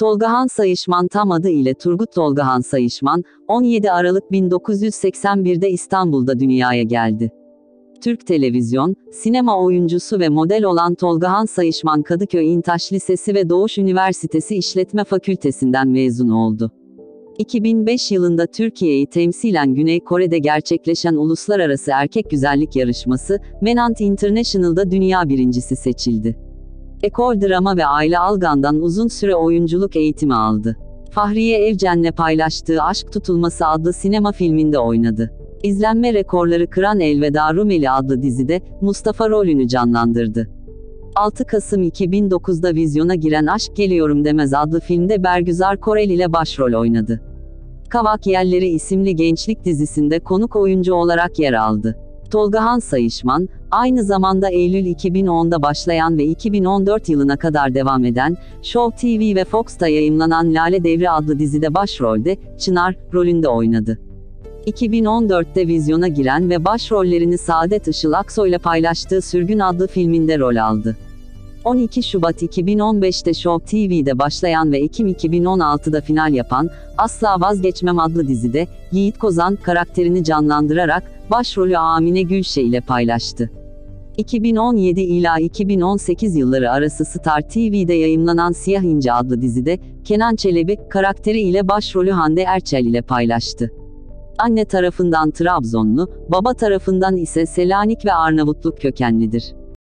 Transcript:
Tolgahan Sayışman tam adı ile Turgut Tolgahan Sayışman, 17 Aralık 1981'de İstanbul'da dünyaya geldi. Türk televizyon, sinema oyuncusu ve model olan Tolgahan Sayışman Kadıköy İntaş Lisesi ve Doğuş Üniversitesi İşletme Fakültesinden mezun oldu. 2005 yılında Türkiye'yi temsilen Güney Kore'de gerçekleşen uluslararası erkek güzellik yarışması, Menant International'da dünya birincisi seçildi. Ekol Drama ve Aile Algan'dan uzun süre oyunculuk eğitimi aldı. Fahriye Evcen'le paylaştığı Aşk Tutulması adlı sinema filminde oynadı. İzlenme rekorları kıran Elveda Rumeli adlı dizide Mustafa rolünü canlandırdı. 6 Kasım 2009'da vizyona giren Aşk Geliyorum Demez adlı filmde Bergüzar Korel ile başrol oynadı. Kavak Yerleri isimli gençlik dizisinde konuk oyuncu olarak yer aldı. Tolgahan Sayışman, aynı zamanda Eylül 2010'da başlayan ve 2014 yılına kadar devam eden, Show TV ve Fox'ta yayımlanan Lale Devri adlı dizide başrolde, Çınar, rolünde oynadı. 2014'te vizyona giren ve başrollerini Saadet Işıl Aksoy'la paylaştığı Sürgün adlı filminde rol aldı. 12 Şubat 2015'te Show TV'de başlayan ve Ekim 2016'da final yapan Asla Vazgeçmem adlı dizide Yiğit Kozan karakterini canlandırarak başrolü Amine Gülşe ile paylaştı. 2017 ila 2018 yılları arası Star TV'de yayımlanan Siyah İnce adlı dizide Kenan Çelebi karakteri ile başrolü Hande Erçel ile paylaştı. Anne tarafından Trabzonlu, baba tarafından ise Selanik ve Arnavutluk kökenlidir.